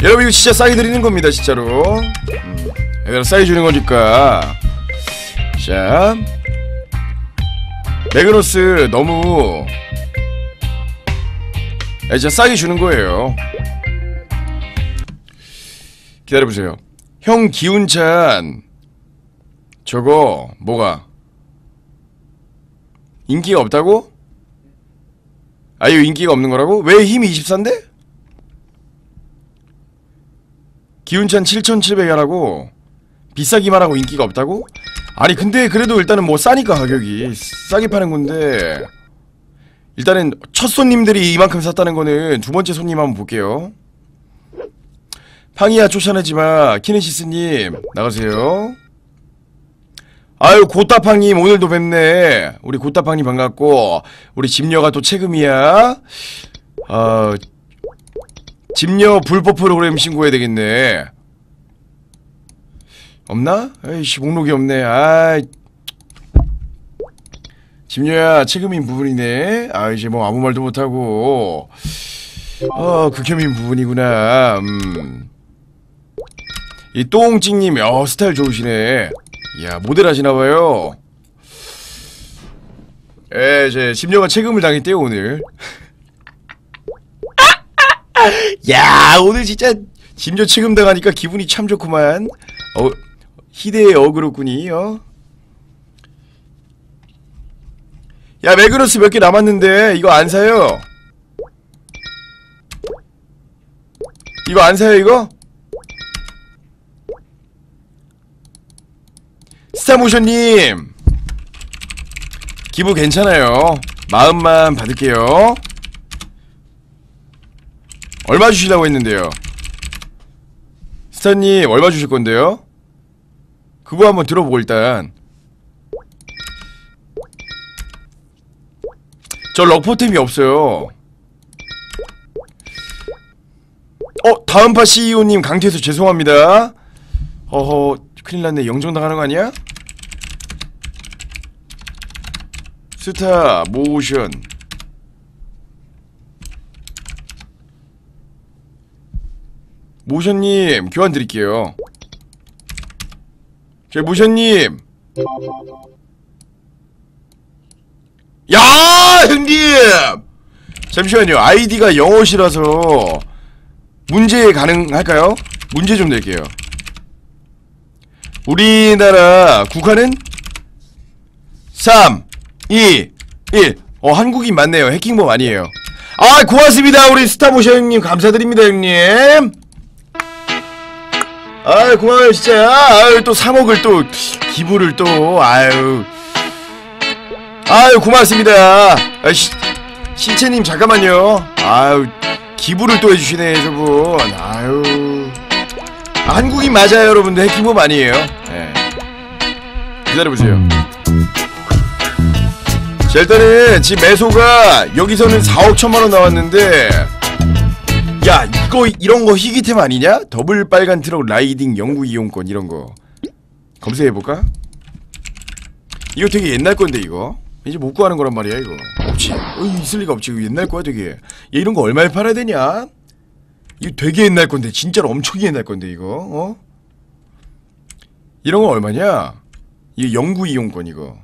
여러분, 이거 진짜 싸게 드리는 겁니다, 진짜로. 음, 얘들아, 싸게 주는 거니까. 자. 매그노스 너무. 야, 진짜 싸게 주는 거예요. 기다려보세요. 형 기운찬. 저거, 뭐가? 인기가 없다고? 아 이거 인기가 없는 거라고? 왜 힘이 24인데? 기운찬 7700이라고 비싸기만 하고 인기가 없다고? 아니 근데 그래도 일단은 뭐 싸니까 가격이. 싸게 파는 건데. 일단은 첫 손님들이 이만큼 샀다는 거는 두 번째 손님 한번 볼게요. 팡이야 쫓아내지마. 키네시스님 나가세요. 아유 고따팡님 오늘도 뵙네. 우리 고따팡님 반갑고 우리 집녀가 또 채금이야. 아 집녀 불법 프로그램 신고해야 되겠네 없나? 에이씨 목록이 없네. 아이. 집녀야 채금인 부분이네. 아 이제 뭐 아무 말도 못하고. 어 극혐인 부분이구나. 음 이 똥찡님 어 스타일 좋으시네. 이야 모델 하시나봐요. 에 이제 심녀가 체금을 당했대요 오늘. 야 오늘 진짜 심녀 체금 당하니까 기분이 참 좋구만. 어 희대의 어그로꾼이 어? 야 매그너스 몇 개 남았는데 이거 안 사요 이거 안 사요 이거? 스타모션님 기부 괜찮아요 마음만 받을게요 얼마 주시려고 했는데요 스타님 얼마 주실 건데요? 그거 한번 들어보고 일단. 저 럭포템이 없어요. 어 다음파 CEO님 강퇴해서 죄송합니다. 어허 큰일났네. 영정당하는 거 아니야? 스타 모션. 모션님 교환 드릴게요 저 모션님 야 형님 잠시만요 아이디가 영어시라서 문제 가능할까요? 문제 좀 낼게요 우리나라 국화는 3 2 1 어, 한국인 맞네요. 해킹범 아니에요. 아, 고맙습니다. 우리 스타모션 형님. 감사드립니다, 형님. 아, 고마워요, 진짜. 아유, 또 3억을 또, 기부를 또, 아유. 아유, 고맙습니다. 아, 시, 시체님, 잠깐만요. 아유, 기부를 또 해주시네, 저분. 아유. 아, 한국인 맞아요, 여러분들. 해킹범 아니에요. 예. 기다려보세요. 자 일단은 지금 메소가 여기서는 4억 천만원 나왔는데 야 이거 이런 거 희귀템 아니냐? 더블 빨간 트럭 라이딩 영구 이용권 이런 거 검색해볼까? 이거 되게 옛날 건데 이거 이제 못 구하는 거란 말이야 이거 없지 어, 있을 리가 없지 이거 옛날 거야 되게 얘 이런 거 얼마에 팔아야 되냐? 이거 되게 옛날 건데 진짜로 엄청 옛날 건데 이거 어? 이런 거 얼마냐? 이거 영구 이용권 이거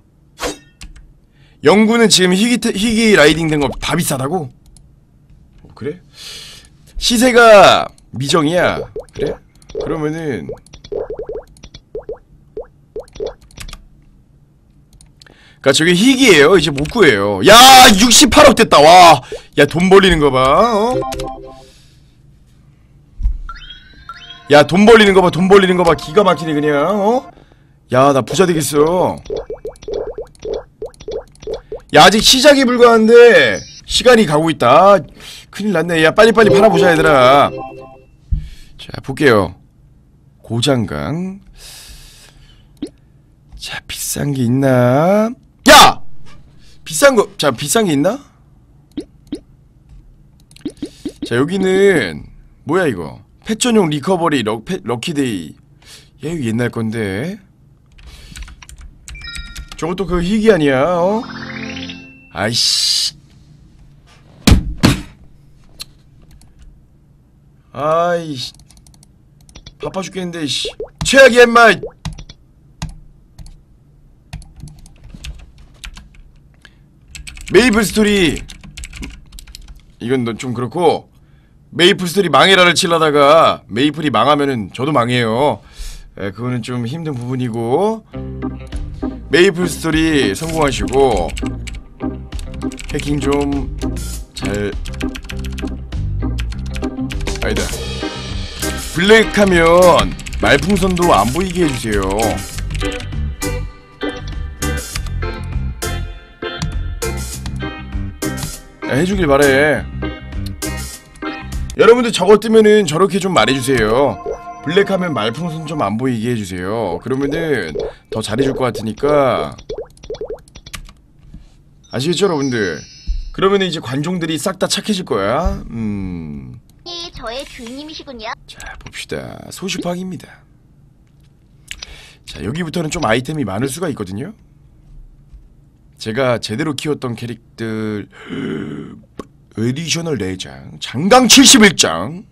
영구는 지금 희귀, 태- 희귀 라이딩 된 거 다 비싸다고? 어, 그래? 시세가 미정이야. 그래? 그러면은 그니까 저게 희귀예요. 이제 못 구해요. 야, 68억 됐다. 와, 야 돈 벌리는 거 봐. 어? 야, 돈 벌리는 거 봐. 돈 벌리는 거 봐. 기가 막히네 그냥. 어? 야, 나 부자 되겠어. 야 아직 시작이 불과한데 시간이 가고 있다 큰일 났네. 야 빨리빨리 팔아보자 얘들아. 자 볼게요. 고장강. 자 비싼 게 있나? 야! 비싼 거 자 비싼 게 있나? 자 여기는 뭐야 이거? 펫 전용 recovery 럭, 펫, lucky day. 야 이거 옛날 건데. 저것도 그 희귀 아니야 어? 아이씨. 아이 씨. 바빠 죽겠는데, 씨. 최악이야, 임마! 메이플 스토리. 이건 너좀 그렇고, 메이플 스토리 망해라를 칠라다가, 메이플이 망하면은 저도 망해요. 에, 그거는 좀 힘든 부분이고, 메이플 스토리 성공하시고, 해킹 좀 잘 아니다. 블랙하면 말풍선도 안 보이게 해주세요. 야, 해주길 바래. 여러분들 저거 뜨면은 저렇게 좀 말해주세요. 블랙하면 말풍선 좀 안 보이게 해주세요. 그러면은 더 잘해줄 것 같으니까. 아시겠죠 여러분들? 그러면 이제 관종들이 싹 다 착해질 거야. 음... 이 저의 주인님이시군요. 자 봅시다. 소슈팡입니다. 자 여기부터는 좀 아이템이 많을 수가 있거든요. 제가 제대로 키웠던 캐릭들 additional 4장 장강 71장.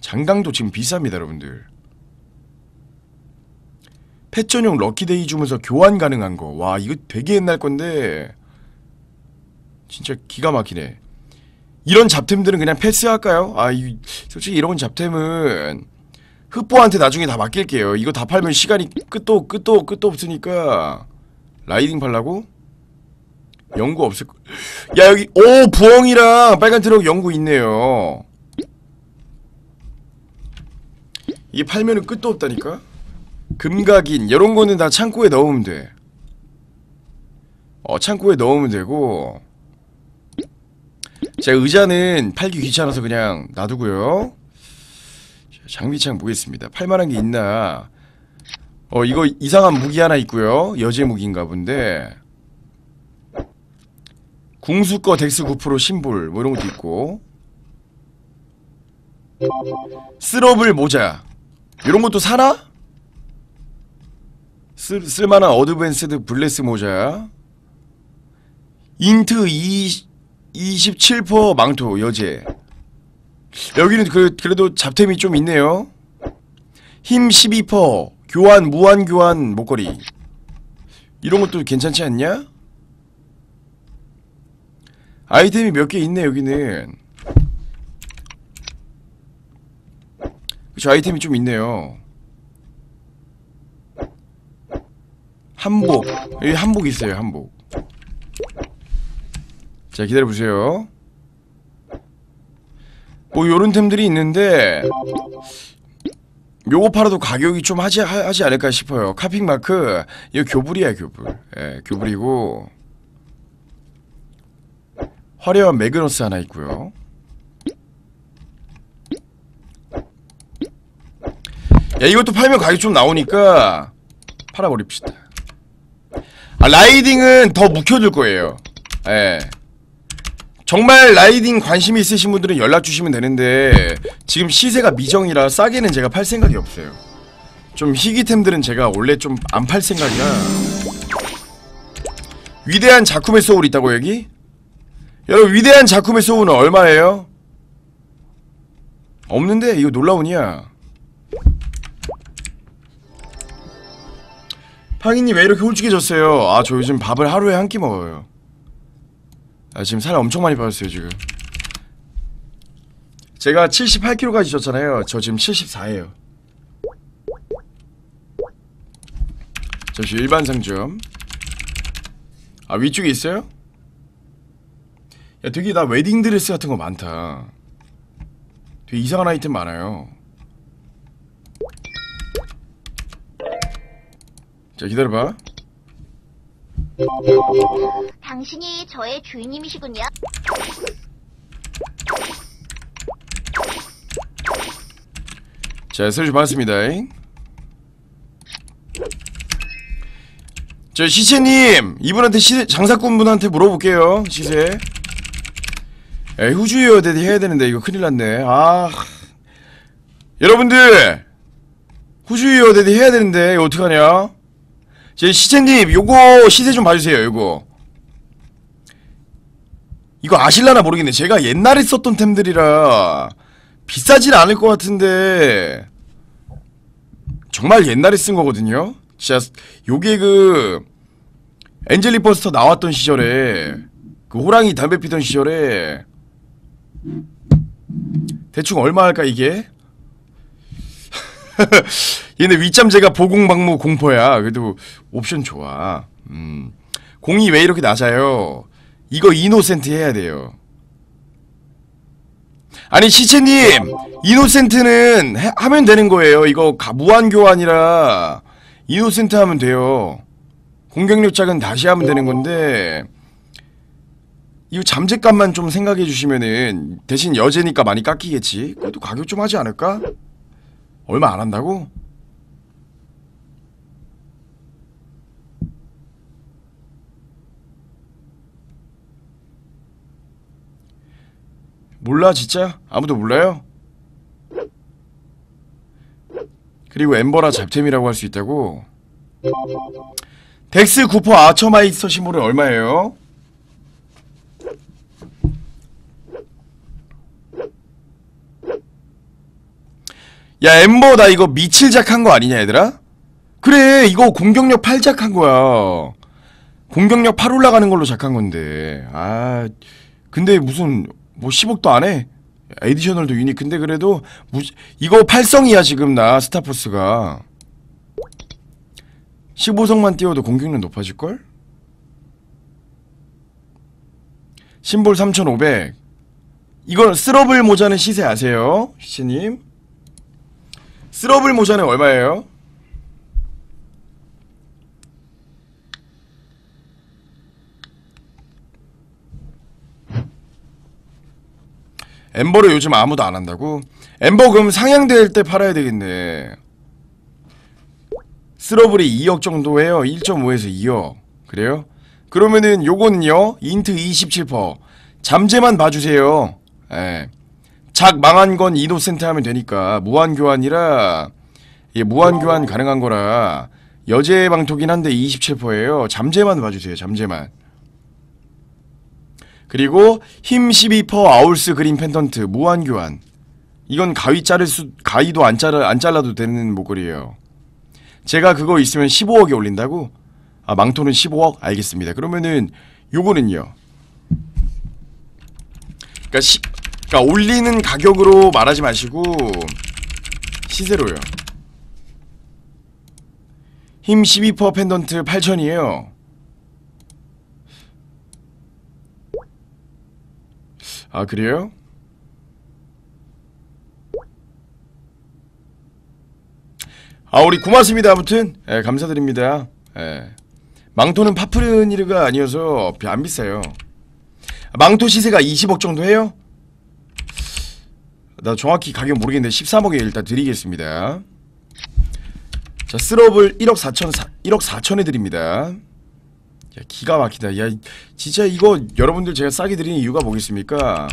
장강도 지금 비쌉니다 여러분들. 펫 전용 lucky day 주문서 교환 가능한 거와 이거 되게 옛날 건데. 진짜 기가 막히네 이런 잡템들은 그냥 패스할까요? 아, 이, 솔직히 이런 잡템은 흑보한테 나중에 다 맡길게요. 이거 다 팔면 시간이 끝도 끝도 끝도 없으니까 라이딩 팔라고? 연구 없을 거. 야 여기 오 부엉이랑 빨간 트럭 연구 있네요. 이게 팔면은 끝도 없다니까. 금각인 이런 거는 다 창고에 넣으면 돼. 어, 창고에 넣으면 되고 제가 의자는 팔기 귀찮아서 그냥 놔두고요. 자, 장비창 보겠습니다. 팔만한 게 있나? 어 이거 이상한 무기 하나 있고요. 여제 무기인가 본데. 궁수꺼 dex 9% 심볼 뭐 이런 것도 있고. 쓸able 모자. 이런 것도 사나? 쓸, 쓸만한 advanced bless 모자. int 2, 27% 망토 여제. 여기는 그, 그래도 잡템이 좀 있네요. 힘 12% 교환 무한 교환 목걸이. 이런 것도 괜찮지 않냐? 아이템이 몇 개 있네 여기는. 그쵸 아이템이 좀 있네요. 한복. 여기 한복 있어요 한복 자 기다려보세요. 뭐 요런 템들이 있는데 요거 팔아도 가격이 좀 하지 하, 하지 않을까 싶어요. 카핑 마크 이거 교불이야 교불. 예 교불이고. 화려한 매그너스 하나 있고요. 야 이것도 팔면 가격 좀 나오니까 팔아버립시다. 아 라이딩은 더 묵혀둘 거예요. 예 정말 라이딩 관심이 있으신 분들은 연락 주시면 되는데 지금 시세가 미정이라 싸게는 제가 팔 생각이 없어요 좀 희귀템들은 제가 원래 좀 안 팔 생각이라 위대한 작품의 소울 있다고 여기? 여러분 위대한 작품의 소울은 얼마예요? 없는데 이거 놀라운이야 팡이님 왜 이렇게 홀쭉해졌어요? 아 저 요즘 밥을 하루에 한 끼 먹어요 아 지금 살 엄청 많이 빠졌어요 지금. 제가 78kg까지 쪘잖아요. 저 지금 74예요. 잠시 일반 상점. 아 위쪽에 있어요? 야 되게 나 웨딩드레스 같은 거 많다. 되게 이상한 아이템 많아요. 자 기다려봐 당신이 저의 주인님이시군요. 자, 설주 반갑습니다. 저 시체님, 이분한테 시세, 장사꾼분한테 물어볼게요. 시세. 에, 후주여대 해야 되는데 이거 큰일 났네. 아, 여러분들, 후주여대 해야 되는데 이거 어떡하냐? 제 시체님, 요거 시세 좀 봐주세요. 요거. 이거 아실라나 모르겠네. 제가 옛날에 썼던 템들이라 비싸진 않을 것 같은데 정말 옛날에 쓴 거거든요. 진짜 요게 그 엔젤리 버스터 나왔던 시절에 그 호랑이 담배 피던 시절에 대충 얼마 할까 이게? 얘네 윗잠재가 보공방무 공포야. 그래도 옵션 좋아. 음. 공이 왜 이렇게 낮아요? 이거 이노센트 해야 돼요. 아니 시체님 이노센트는 해- 하면 되는 거예요. 이거 가- 무한 교환이라 이노센트 하면 돼요. 공격력 작은 다시 하면 되는 건데 이거 잠재값만 좀 생각해 주시면은 대신 여제니까 많이 깎이겠지. 그래도 가격 좀 하지 않을까? 얼마 안 한다고? 몰라 진짜? 아무도 몰라요? 그리고 엠버라 잡템이라고 할 수 있다고? dex 9% archer meister symbol은 얼마예요? 야 엠버 나 이거 미칠작 한 거 아니냐 얘들아? 그래 이거 공격력 8작 한 거야 공격력 8 올라가는 걸로 작한 건데 아 근데 무슨 뭐 10억도 안 해? additional도 unique 근데 그래도 무, 이거 8성이야 지금 나 star force가 15성만 띄워도 공격력 높아질걸? 심볼 3500 이건 쓰러블 모자는 시세 아세요? 시체님 쓰러블 모자는 얼마예요? 엠버를 요즘 아무도 안 한다고? 엠버 그럼 상향될 때 팔아야 되겠네. 쓸able이 2억 정도 해요. 1.5에서 2억. 그래요? 그러면은 요거는요. int 27%. 잠재만 봐주세요. 예. 작 망한 건 innocent 하면 되니까 무한 교환이라 예, 무한 교환 가능한 거라 여제 망토긴 한데 27%예요. 잠재만 봐주세요. 잠재만. 그리고 힘 12% owl's green 펜던트 무한 교환. 이건 가위 자를 수 가위도 안 잘라 안 잘라도 되는 목걸이에요. 제가 그거 있으면 15억에 올린다고? 아 망토는 15억? 알겠습니다. 그러면은 요거는요. 그러니까 시, 그러니까 올리는 가격으로 말하지 마시고 시세로요. 힘 12% 펜던트 8천이에요. 아 그래요? 아 우리 고맙습니다 아무튼 예, 감사드립니다 예. 망토는 파프르니르가 아니어서 비- 안 비싸요 망토 시세가 20억 정도 해요? 나 정확히 가격 모르겠는데 13억에 일단 드리겠습니다 자 스럽을 1억 4천 1억 4천에 드립니다 야 기가 막히다 야 진짜 이거 여러분들 제가 싸게 드리는 이유가 뭐겠습니까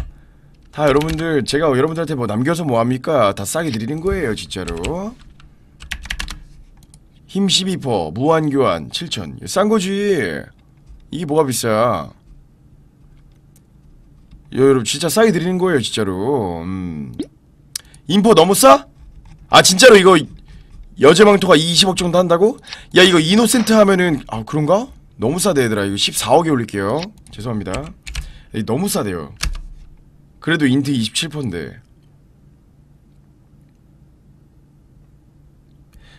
다 여러분들 제가 여러분들한테 뭐 남겨서 뭐 합니까 다 싸게 드리는 거예요 진짜로 힘 12% 무한 교환 7천 싼 거지 이게 뭐가 비싸 야, 여러분 진짜 싸게 드리는 거예요 진짜로 음. 인포 너무 싸? 아 진짜로 이거 여제망토가 20억 정도 한다고? 야 이거 innocent 하면은 아 그런가? 너무 싸대 얘들아 이거 14억에 올릴게요. 죄송합니다. 이 너무 싸대요. 그래도 int 27%인데.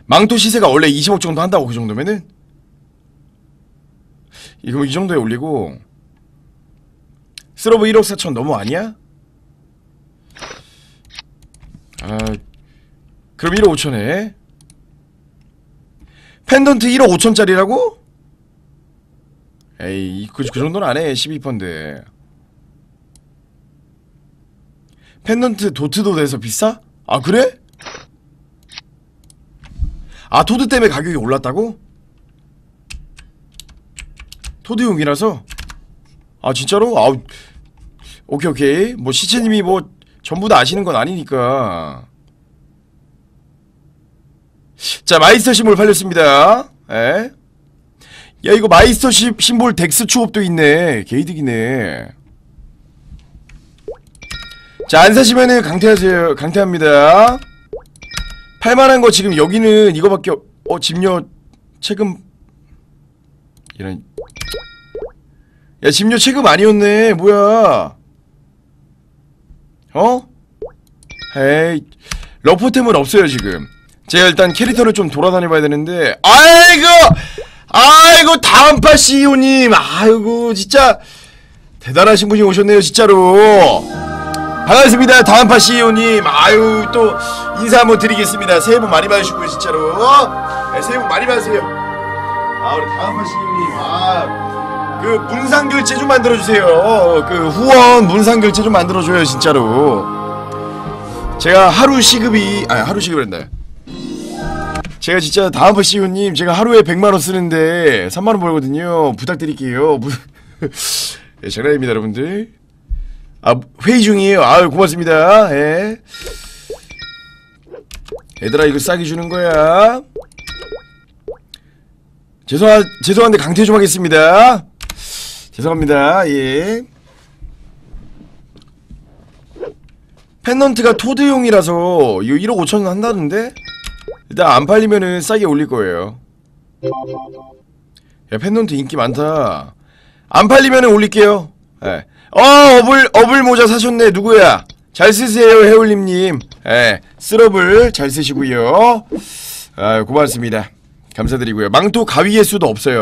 망토 시세가 원래 20억 정도 한다고 그 정도면은? 이거 이 정도에 올리고. 쓸able 1억 4천 너무 아니야? 아 그럼 1억 5천에? 펜던트 1억 5천짜리라고? 에이 그, 그 정도는 안해 12%인데 펜던트 도트도 돼서 비싸? 아 그래? 아 토드 때문에 가격이 올랐다고? 토드용이라서? 아 진짜로? 아 오케이 오케이 뭐 시체님이 뭐 전부 다 아시는 건 아니니까 자 meister symbol 팔렸습니다 에? 야 이거 meister 시, symbol dex 추업도 있네. 게이득이네. 자 안 사시면은 강퇴하세요. 강퇴합니다. 팔만한 거 지금 여기는 이거밖에 없... 어 집료 체금 이런. 야 집료 체금 아니었네. 뭐야? 어? 에이. 러포템은 없어요 지금. 제가 일단 캐릭터를 좀 돌아다녀봐야 되는데. 아이고 아이고 다음파 CEO님. 아이고 진짜 대단하신 분이 오셨네요 진짜로. 반갑습니다 다음파 CEO님. 아유 또 인사 한번 드리겠습니다. 새해 복 많이 받으시고요 진짜로. 네, 새해 복 많이 받으세요. 아 우리 다음파 CEO님. 아 그 문상 결제 좀 만들어주세요. 그 후원 문상 결제 좀 만들어줘요 진짜로. 제가 하루 시급이 아니 하루 시급이란다 제가 진짜 다음번 CEO님 제가 하루에 100만원 쓰는데 3만원 벌거든요. 부탁드릴게요. 무... 예, 장난입니다 여러분들. 아 회의 중이에요. 아유 고맙습니다. 예. 얘들아 이거 싸게 주는 거야. 죄송하, 죄송한데 강퇴 좀 하겠습니다. 죄송합니다. 예. 펜넌트가 토드용이라서 이거 1억 5천 한다는데 일단 안 팔리면은 싸게 올릴 거예요. 야 펜던트 인기 많다. 안 팔리면은 올릴게요. 예. 어 어불 어불 모자 사셨네 누구야? 잘 쓰세요 해올림님. 예. 쓰러블 잘 쓰시고요. 아 고맙습니다. 감사드리고요. 망토 가위의 수도 없어요.